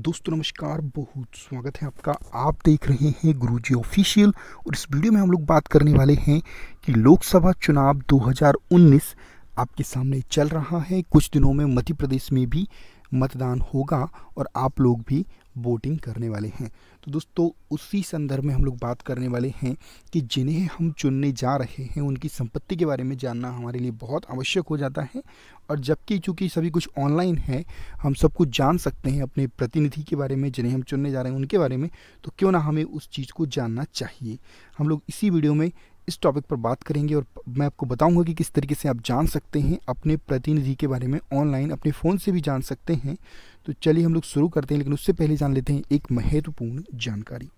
दोस्तों नमस्कार, बहुत स्वागत है आपका। आप देख रहे हैं गुरुजी ऑफिशियल और इस वीडियो में हम लोग बात करने वाले हैं कि लोकसभा चुनाव 2019 आपके सामने चल रहा है। कुछ दिनों में मध्य प्रदेश में भी मतदान होगा और आप लोग भी वोटिंग करने वाले हैं। तो दोस्तों, उसी संदर्भ में हम लोग बात करने वाले हैं कि जिन्हें हम चुनने जा रहे हैं, उनकी संपत्ति के बारे में जानना हमारे लिए बहुत आवश्यक हो जाता है। और जबकि चूँकि सभी कुछ ऑनलाइन है, हम सब कुछ जान सकते हैं अपने प्रतिनिधि के बारे में, जिन्हें हम चुनने जा रहे हैं उनके बारे में तो क्यों ना हमें उस चीज़ को जानना चाहिए। हम लोग इसी वीडियो में इस टॉपिक पर बात करेंगे और मैं आपको बताऊँगा कि किस तरीके से आप जान सकते हैं, अपने प्रतिनिधि के बारे में ऑनलाइन अपने फ़ोन से भी जान सकते हैं। तो चलिए हम लोग शुरू करते हैं, लेकिन उससे पहले जान लेते हैं एक महत्वपूर्ण जानकारी।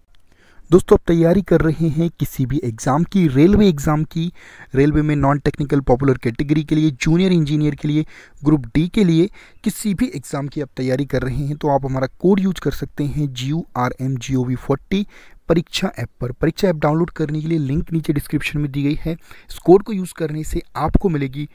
दोस्तों, आप तैयारी कर रहे हैं किसी भी एग्ज़ाम की रेलवे एग्ज़ाम की रेलवे में नॉन टेक्निकल पॉपुलर कैटेगरी के लिए जूनियर इंजीनियर के लिए ग्रुप डी के लिए किसी भी एग्ज़ाम की आप तैयारी कर रहे हैं तो आप हमारा कोड यूज़ कर सकते हैं G U R M G O V forty परीक्षा ऐप पर। परीक्षा ऐप डाउनलोड करने के लिए लिंक नीचे डिस्क्रिप्शन में दी गई है। इस कोड को यूज़ करने से आपको मिलेगी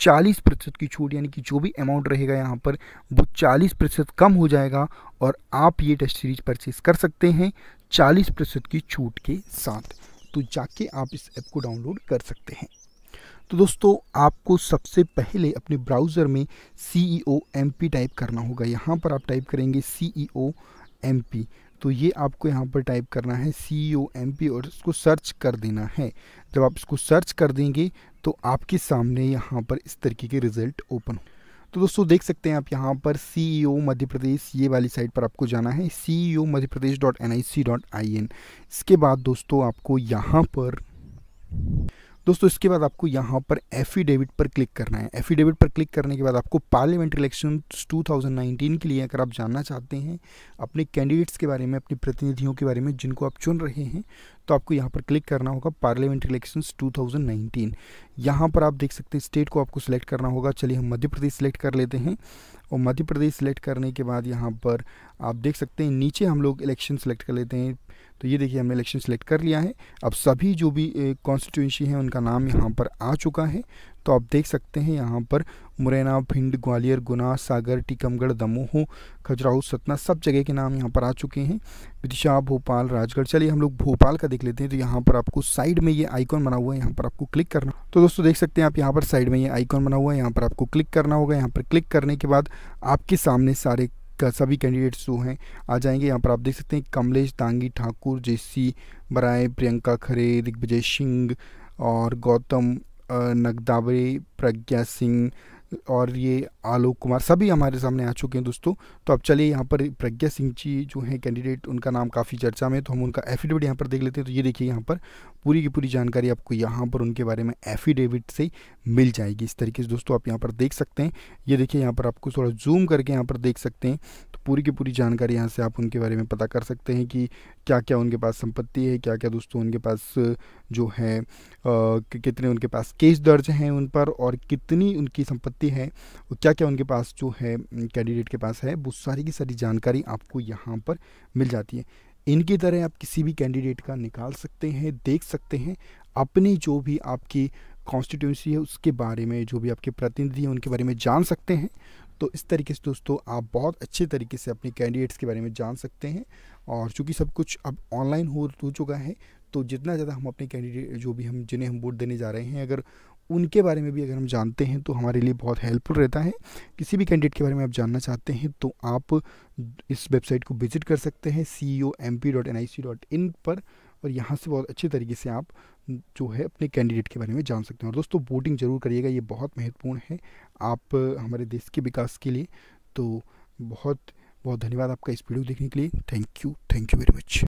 चालीस प्रतिशत की छूट, यानी कि जो भी अमाउंट रहेगा यहाँ पर, वो चालीस प्रतिशत कम हो जाएगा और आप ये टेस्ट सीरीज़ परचेज कर सकते हैं चालीस प्रतिशत की छूट के साथ। तो जाके आप इस ऐप को डाउनलोड कर सकते हैं। तो दोस्तों, आपको सबसे पहले अपने ब्राउज़र में C E O M P type करना होगा। यहाँ पर आप टाइप करेंगे सी ई ओ एम पी तो ये आपको यहाँ पर टाइप करना है सी ओ एम पी और इसको सर्च कर देना है। जब आप इसको सर्च कर देंगे तो आपके सामने यहाँ पर इस तरीके के रिज़ल्ट ओपन हो। तो दोस्तों, देख सकते हैं आप यहाँ पर सी ई ओ मध्य प्रदेश, ये वाली साइट पर आपको जाना है C E O Madhya Pradesh dot N I C dot I N इसके बाद दोस्तों, आपको यहाँ पर दोस्तों, इसके बाद आपको यहाँ पर एफिडेविट पर क्लिक करना है। एफिडेविट पर क्लिक करने के बाद आपको पार्लियामेंट्री इलेक्शन 2019 के लिए अगर आप जानना चाहते हैं, अपने कैंडिडेट्स के बारे में, अपने प्रतिनिधियों के बारे में, जिनको आप चुन रहे हैं तो आपको यहाँ पर क्लिक करना होगा पार्लियामेंट्री इलेक्शन 2019 यहाँ पर आप देख सकते हैं स्टेट को आपको सिलेक्ट करना होगा। चलिए हम मध्य प्रदेश सिलेक्ट कर लेते हैं और मध्य प्रदेश सिलेक्ट करने के बाद यहाँ पर आप देख सकते हैं, नीचे हम लोग इलेक्शन सेलेक्ट कर लेते हैं। तो ये देखिए हमने इलेक्शन सेलेक्ट कर लिया है। अब सभी जो भी कॉन्स्टिट्यूंसी हैं, उनका नाम यहाँ पर आ चुका है। तो आप देख सकते हैं यहाँ पर मुरैना, भिंड, ग्वालियर, गुना, सागर, टीकमगढ़, दमोह, खजुराहो, सतना सब जगह के नाम यहाँ पर आ चुके हैं। विदिशा, भोपाल, राजगढ़, चलिए हम लोग भोपाल का देख लेते हैं। तो यहाँ पर आपको साइड में ये आइकॉन बना हुआ है, यहाँ पर आपको क्लिक करना। तो दोस्तों देख सकते हैं आप यहाँ पर साइड में ये आइकॉन बना हुआ है, यहाँ पर आपको क्लिक करना होगा। यहाँ पर क्लिक करने के बाद आपके सामने सारे सभी कैंडिडेट्स जो हैं, आ जाएँगे। यहाँ पर आप देख सकते हैं कमलेश दांगी ठाकुर, जेसी बराय प्रियंका खरे, दिग्विजय सिंह और गौतम नगदावरे, प्रज्ञा सिंह और ये आलोक कुमार सभी हमारे सामने आ चुके हैं दोस्तों। तो अब चलिए यहाँ पर प्रज्ञा सिंह जी जो हैं कैंडिडेट उनका नाम काफ़ी चर्चा में तो हम उनका एफिडेविट यहाँ पर देख लेते हैं। तो ये देखिए यहाँ पर पूरी की पूरी जानकारी आपको यहाँ पर उनके बारे में एफिडेविट से मिल जाएगी इस तरीके से। दोस्तों, आप यहाँ पर देख सकते हैं। ये देखिए यहाँ पर आपको थोड़ा जूम करके यहाँ पर देख सकते हैं। तो पूरी की पूरी जानकारी यहाँ से आप उनके बारे में पता कर सकते हैं कि क्या क्या उनके पास संपत्ति है क्या क्या दोस्तों उनके पास जो है कितने उनके पास केस दर्ज हैं उन पर और कितनी उनकी संपत्ति है और क्या क्या उनके पास जो है कैंडिडेट के पास है, वो सारी की सारी जानकारी आपको यहाँ पर मिल जाती है। इनकी तरह आप किसी भी कैंडिडेट का निकाल सकते हैं, देख सकते हैं, अपनी जो भी आपकी कॉन्स्टिट्यूंसी है, उसके बारे में, जो भी आपके प्रतिनिधि हैं, उनके बारे में जान सकते हैं। तो इस तरीके से दोस्तों, आप बहुत अच्छे तरीके से अपने कैंडिडेट्स के बारे में जान सकते हैं। और चूँकि सब कुछ अब ऑनलाइन हो चुका है तो जितना ज़्यादा हम अपने कैंडिडेट जो भी हम, जिन्हें हम वोट देने जा रहे हैं, अगर उनके बारे में भी अगर हम जानते हैं तो हमारे लिए बहुत हेल्पफुल रहता है। किसी भी कैंडिडेट के बारे में आप जानना चाहते हैं तो आप इस वेबसाइट को विज़िट कर सकते हैं C M P dot N I C dot in पर, और यहाँ से बहुत अच्छे तरीके से आप जो है अपने कैंडिडेट के बारे में जान सकते हैं। और दोस्तों वोटिंग ज़रूर करिएगा, ये बहुत महत्वपूर्ण है आप, हमारे देश के विकास के लिए। तो बहुत बहुत धन्यवाद आपका इस वीडियो देखने के लिए। Thank you thank you very much